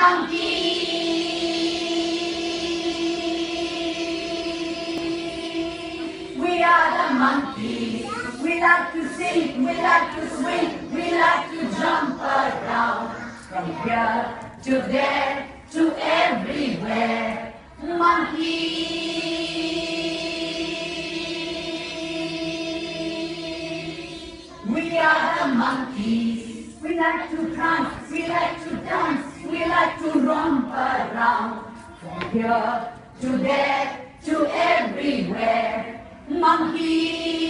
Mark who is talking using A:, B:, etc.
A: We are the monkeys. We like to sing, we like to swing, we like to jump around. From here to there to everywhere. Monkeys. We are the monkeys. We like to prance, we like to dance, From here to there to everywhere. Monkeys.